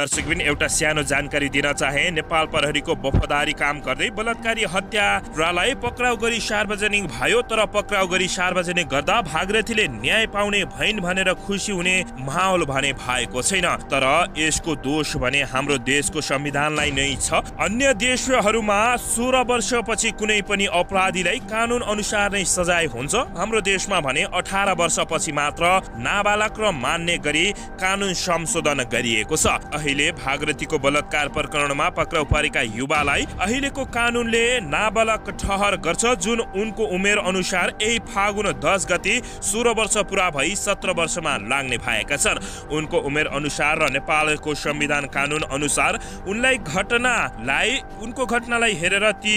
दर्शकबिन एउटा सानो जानकारी दिन चाहे नेपाल प्रहरीको वफादारी काम गर्दै बलात्कारी हत्यारालाई पक्राउ गरी सार्वजनिक भयो तर पक्राउ गरी सार्वजनिक गर्दा भागीरथीले न्याय पाउने भइन् भनेर खुसी हुने माहौल भने भएको छैन। तर यसको दोष भने हाम्रो देशको संविधानलाई नै छ। अन्य देशहरूमा सोह्र वर्षपछि कुनै पनि अपराधीलाई कानुन अनुसार नै सजाय हुन्छ। हाम्रो देशमा भने अठार वर्षपछि मात्र नाबालक र मान्ने गरी कानुन संशोधन गरिएको छ। अहिले भागरथीको बलात्कार प्रकरणमा पक्राउ परेका युवालाई अहिलेको कानुनले नाबालक ठहर गर्छ जुन उनको उमेर अनुसार यही फागुन दस गति सोह्र वर्ष पुरा भई सत्र वर्षमा लाग्ने भएका छन्। उनको उमेर अनुसार र नेपालको संविधान कानुन अनुसार उनलाई घटनालाई उनको घटनालाई हेरेर ती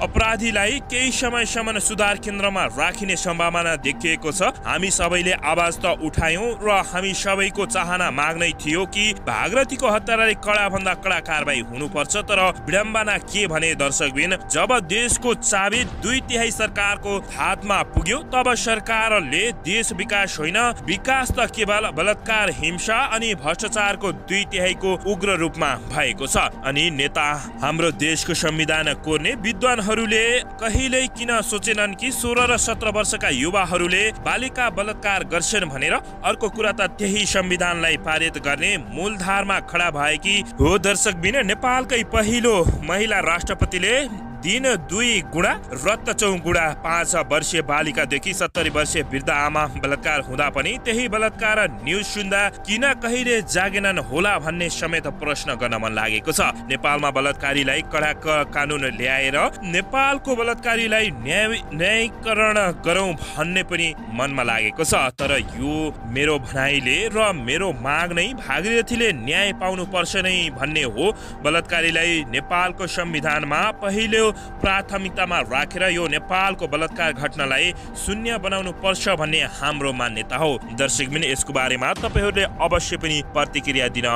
अपराधीलाई केही समयसम्म सुधार केन्द्रमा राखिने सम्भावना देखिएको छ। हामी सबैले आवाज त उठायौँ र हामी सबैको चाहना माग्नै थियो कि भागरथीको हत्याराले कडा भन्दा कडा कारवाही हुनुपर्छ तर विडम्बना के भने दर्शकबिन जब देशको चाबी दुई तिहाई सरकारको हातमा पुग्यो तब सरकारले देश विकास होइन विकास त केवल बलात्कार हिंसा अनि भ्रष्टाचारको दुई तिहाईको उग्र रूपमा भएको छ। अनि नेता हाम्रो देशको संविधान कोर्ने विद्वानहरूले कहिल्यै किन सोचेनन् कि सोह्र र सत्र वर्षका युवाहरूले बालिका बलात्कार गर्छन् भनेर अर्को कुरा त त्यही संविधानलाई पारित गर्ने मूलधारमा खडा भएकी हो दर्शक बिन नेपालकै पहिलो महिला राष्ट्रपतिले दिन दुई गुणा रत्त चौगुणा पाँच वर्षीय बालिकादेखि सत्तरी वर्षीय वृद्ध आमा बलात्कार हुँदा पनि त्यही बलात्कार न्युज सुन्दा किन कहिले जागेनन् होला भन्ने समेत प्रश्न गर्न मन लागेको छ। नेपालमा बलात्कारीलाई कडा कानुन ल्याएर नेपालको बलात्कारीलाई न्याय न्यायीकरण गरौँ भन्ने पनि मनमा लागेको छ। तर यो मेरो भनाइले र मेरो माग नै भागीरथीले न्याय पाउनु पर्छ नै भन्ने हो। बलात्कारीलाई नेपालको संविधानमा पहिलो प्राथमिकतामा राखेर यो नेपालको बलात्कार घटनालाई शून्य बनाउनु पर्छ भन्ने हाम्रो मान्यता हो। दर्शक यसको बारेमा तपाईँहरूले अवश्य पनि प्रतिक्रिया दिन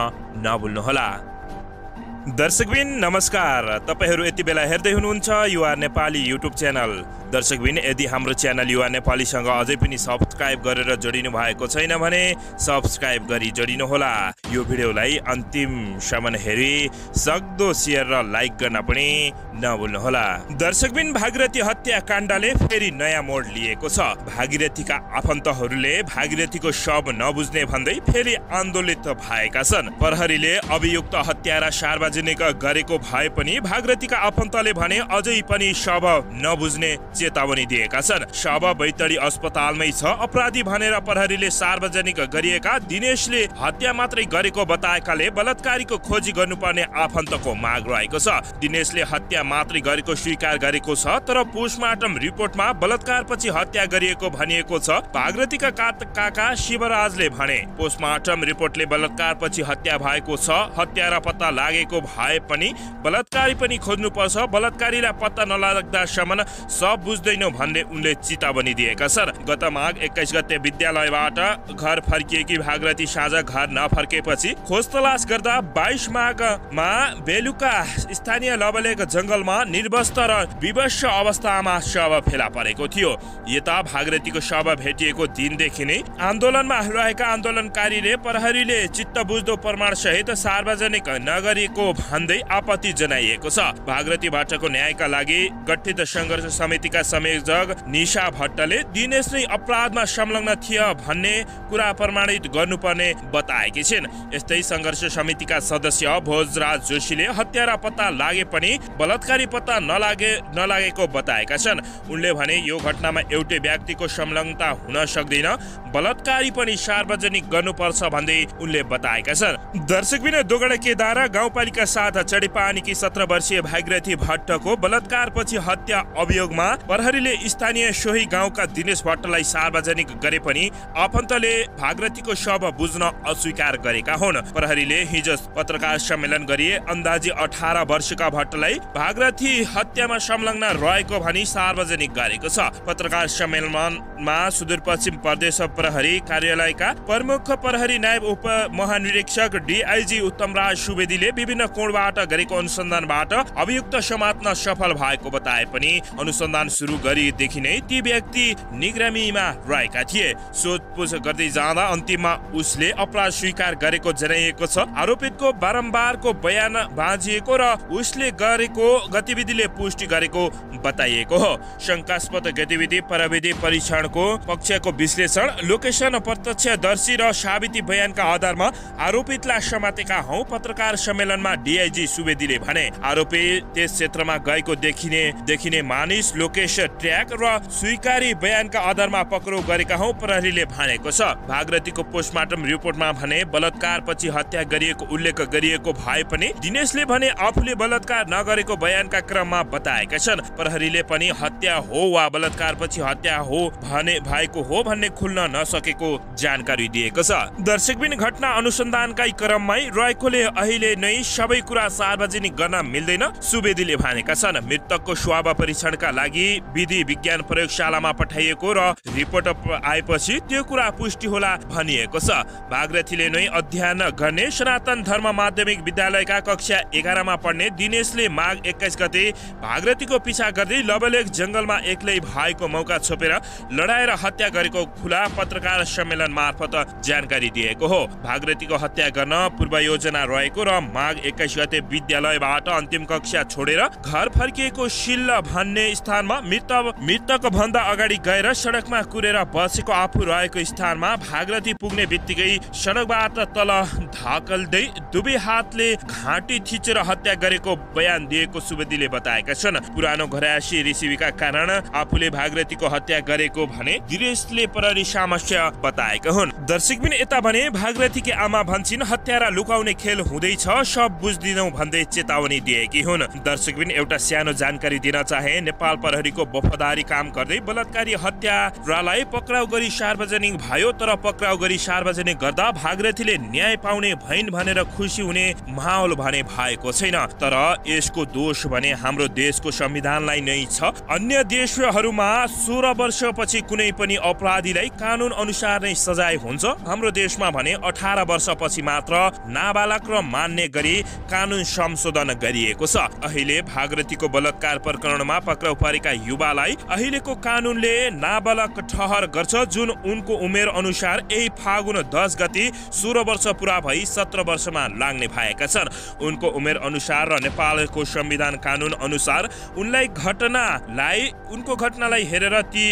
नभुल्नुहोला। दर्शकबिन नमस्कार। तपाईँहरू यति बेला हेर्दै हुनुहुन्छ युआर नेपाली युट्युब च्यानल। दर्शकबिन यदि हाम्रो च्यानल युवा नेपालीसँग अझै पनि सब्सक्राइब गरेर जोडिनु भएको छैन भने सब्सक्राइब गरी जोडिनुहोला। यो भिडियोलाई अन्तिमसम्म हेरी सक्दो सेयर र लाइक गर्न पनि नभुल्नुहोला। दर्शकबिन भागीरथी हत्याकाण्डले फेरि नयाँ मोड लिएको छ। भागीरथीका आफन्तहरूले भागीरथीको शव नबुझ्ने भन्दै फेरि आन्दोलित भएका छन्। प्रहरीले अभियुक्त हत्यारा सार्वजनिक सार्वजनिक गरेको भए पनि भागरथीका आफन्तले भने अझै पनि शव नबुझ्ने चेतावनी दिएका छन्। शव बैतडी अस्पतालमै छ। अपराधी भनेर प्रहरीले सार्वजनिक गरिएका दिनेशले हत्या मात्रै गरेको बताएकाले बलात्कारीको खोजी गर्नुपर्ने आफन्तको माग रहेको छ। दिनेशले हत्या मात्रै गरेको स्वीकार गरेको छ तर पोस्टमार्टम रिपोर्टमा बलात्कारपछि हत्या गरिएको भनिएको छ। भागरथीका काका शिवराजले भने पोस्टमार्टम रिपोर्टले बलात्कारपछि हत्या भएको छ। हत्यारा पत्ता लागेको भए पनि बलात्कारी पनि खोज्नुपर्छ। बलात्कारीलाई पत्ता नलाग्दासम्म सब बुझ्दैनौ भन्ने उनले चेतावनी दिएका छन्। गत माघ एक्काइस गते विद्यालयबाट घर फर्किएकी भागरथी साँझ घर नफर्केपछि खोज तलास गर्दा बाइस माघमा बेलुका स्थानीय लबलेक जङ्गलमा निर्वस्त र विवश अवस्थामा शव फेला परेको थियो। यता भागरथीको शव भेटिएको दिनदेखि नै आन्दोलनमा रहेका आन्दोलनकारीले प्रहरीले चित्त बुझ्दो प्रमाण सहित सार्वजनिक नगरीको भन्दै आपत्ति जनाइएको छ। भागरथी भाटाको न्यायका लागि गठित सङ्घर्ष समितिका संयोजक निशा भट्टले दिनेश नै अपराधमा संलग्न थिए भन्ने कुरा प्रमाणित गर्नुपर्ने बताएकी छिन्। यस्तै सङ्घर्ष समितिका सदस्य भोजराज जोशीले हत्यारा पत्ता लागे पनि बलात्कारी पत्ता नलागे नलागेको बताएका छन्। उनले भने यो घटनामा एउटै व्यक्तिको संलग्नता हुन सक्दैन। बलात्कारी पनि सार्वजनिक गर्नुपर्छ भन्दै उनले बताएका छन्। दर्शक बिना दोगडा केदार गाउँपालिका साथ चढेपानीकी सत्र वर्षीय भागीरथी भट्टको बलात्कारपछि हत्या अभियोगमा प्रहरीले स्थानीय सोही गाउँका दिनेश भट्टलाई सार्वजनिक गरे पनि आफन्तले भागरथीको शव बुझ्न अस्वीकार गरेका हुन्। प्रहरीले हिजो पत्रकार सम्मेलन गरिए अन्दाजी अठार वर्षका भट्टलाई भागरथी हत्यामा संलग्न रहेको भनी सार्वजनिक गरेको छ। पत्रकार सम्मेलनमा सुदूरपश्चिम प्रदेश प्रहरी कार्यालयका प्रमुख प्रहरी नायब उप महानिरीक्षक डिआइजी उत्तम राज सुवेदीले विभिन्न कोणबाट गरेको अनुसन्धानबाट अभियुक्त समात्न सफल भएको बताए पनि अनुसन्धान सुरु गरेदेखि नै ती व्यक्ति निगरानीमा रहेका थिए। सोधपुछ गर्दै जाँदा अन्तिममा उसले अपराध स्वीकार गरेको जनाइएको छ। आरोपितको बारम्बारको बयान बाँझिएको र उसले गरेको गतिविधिले पुष्टि गरेको बताइएको हो। शङ्कास्पद गतिविधि प्रविधि परीक्षणको पक्षको विश्लेषण लोकेसन प्रत्यक्षदर्शी र साबिती बयानका आधारमा आरोपितलाई समातेका हौ पत्रकार सम्मेलनमा डिआइजी सुवेदीले भने आरोपी त्यस क्षेत्रमा गएको देखिने देखिने मानिस लोकेसन ट्र्याक र स्वीकारी बयानका आधारमा पक्राउ गरेका हौ प्रहरीले भनेको छ। भागरथीको पोस्टमार्टम रिपोर्टमा भने बलात्कार पछि हत्या गरिएको उल्लेख गरिएको भए पनि दिनेशले भने आफूले बलात्कार नगरेको बयानका क्रममा बताएका छन्। प्रहरीले पनि हत्या हो वा बलात्कार पछि हत्या हो भने भएको हो भन्ने खुल्न नसकेको जानकारी दिएको छ। दर्शकबिन घटना अनुसन्धानकै क्रममै रहेकोले अहिले नै सबै कुरा सार्वजनिक गर्न मिल्दैन। सुवेदीले भनेका छन् मृतकको स्वाब परीक्षणका लागि विधि विज्ञान प्रयोगशालामा पठाइएको र रिपोर्ट आएपछि त्यो कुरा पुष्टि होला भनिएको छ। भागरथीले नै अध्ययन गर्ने सनातन धर्म माध्यमिक विद्यालयका कक्षा एघारमा पढ्ने दिनेशले माघ एक्काइस गते भागरथीको पिछा गर्दै लबलेख जङ्गलमा एक्लै भएको मौका छोपेर लडाएर हत्या गरेको खुला पत्रकार सम्मेलन मार्फत जानकारी दिएको हो। भागरथीको हत्या गर्न पूर्व योजना रहेको र माघ एक्काइस गते विद्यालयबाट अन्तिम कक्षा छोडेर घर फर्किएको सिल्ल भन्ने स्थानमा मृत मृतक भन्दा अगाडि गएर सडकमा कुरेर बसेको आफू रहेको स्थानमा भागरथी पुग्ने बित्तिकै सडकबाट तल धकल्दै दुवै हातले घाँटी थिचेर हत्या गरेको बयान दिएको सुवेदीले बताएका छन्। पुरानो घरायसी रिसिभीका कारण आफूले भागरथीको हत्या गरेको भने दिनेशले प्रहरी समस्या बताएका हुन्। दर्शकबिन यता भने भागरथीकी आमा भन्छन् हत्यारा लुकाउने खेल हुँदैछ सब बुझ्दिनौ भन्दै चेतावनी दिएकी हुन्। दर्शकबिन एउटा सानो जानकारी दिन चाहे नेपाल प्रहरीको वफादारी काम गर्दै बलात्कारी हत्यारालाई पक्राउ गरी सार्वजनिक भयो तर पक्राउ गरी सार्वजनिक गर्दा भागरथीले न्याय पाउने भइन् भनेर खुसी हुने माहौल भने भएको छैन। तर यसको दोष भने हाम्रो देशको संविधानलाई नै छ। अन्य देशहरूमा सोह्र वर्षपछि कुनै पनि अपराधीलाई कानुन अनुसार नै सजाय हुन्छ। हाम्रो देशमा भने अठार वर्षपछि मात्र नाबालक र मान्ने गरी कानुन संशोधन गरिएको छ। अहिले भागरथीको बलात्कार प्रकरणमा पक्राउ परेका युवालाई अहिलेको कानुनले नाबालक ठहर गर्छ जुन उनको उमेर अनुसार यही फागुन दस गति सोह्र वर्ष पुरा भई सत्र वर्षमा लाग्ने भएका छन्। उनको उमेर अनुसार र नेपालको संविधान कानुन अनुसार उनलाई घटनालाई उनको घटनालाई हेरेर ती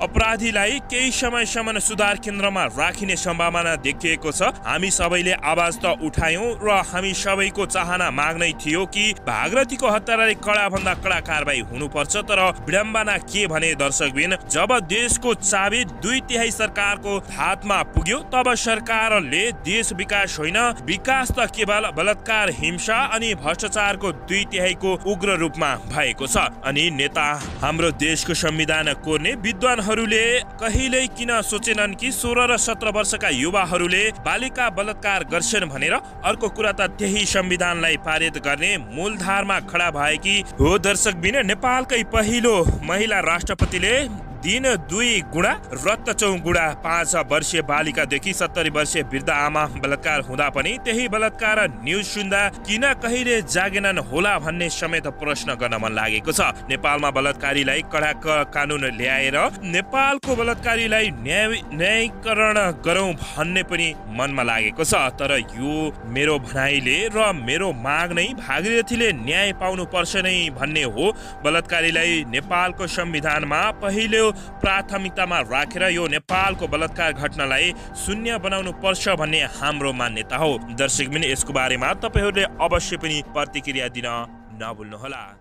अपराधीलाई केही समयसम्म सुधार केन्द्रमा राखिने सम्भावना देखिएको छ। हामी सबैले आवाज त उठायौँ र हामी सबैको चाहना माग्नै थियो कि भागरथीको हत्याराले कडा भन्दा कडा कारवाही हुनुपर्छ तर विडम्बना के भने दर्शकबिन जब देशको चाबी दुई तिहाई सरकारको हातमा पुग्यो तब सरकारले देश विकास होइन विकास त केवल बलात्कार हिंसा अनि भ्रष्टाचारको दुई तिहाईको उग्र रूपमा भएको छ। अनि नेता हाम्रो देशको संविधान कोर्ने विद्वानहरूले कहिल्यै किन सोचेनन् कि सोह्र र सत्र वर्षका युवाहरूले बालिका बलात्कार गर्छन् भनेर? अर्को कुरा त त्यही संविधानलाई पारित गर्ने मूलधारमा खडा भएकी हो दर्शक बिना नेपालकै पहिलो महिला राष्ट्रपतिले दिन दुई गुणा रक्त चौगुणा पाँच वर्षीय बालिकादेखि सत्तरी वर्षीय वृद्ध आमा बलात्कार हुँदा पनि त्यही बलात्कार न्युज सुन्दा किन कहिले जागेनन् होला भन्ने समेत प्रश्न गर्न मन लागेको छ। नेपालमा बलात्कारीलाई कडा कानुन ल्याएर नेपालको बलात्कारीलाई न्याय न्यायीकरण गरौँ भन्ने पनि मनमा लागेको छ। तर यो मेरो भनाइले र मेरो माग नै भागीरथीले न्याय पाउनु पर्छ नै भन्ने हो। बलात्कारीलाई नेपालको संविधानमा पहिलो प्राथमिकतामा राखेर यो नेपालको बलात्कार घटनालाई शून्य बनाउनु पर्छ भन्ने हाम्रो मान्यता हो। दर्शक यसको बारेमा तपाईँहरूले अवश्य पनि प्रतिक्रिया दिन नभुल्नुहोला।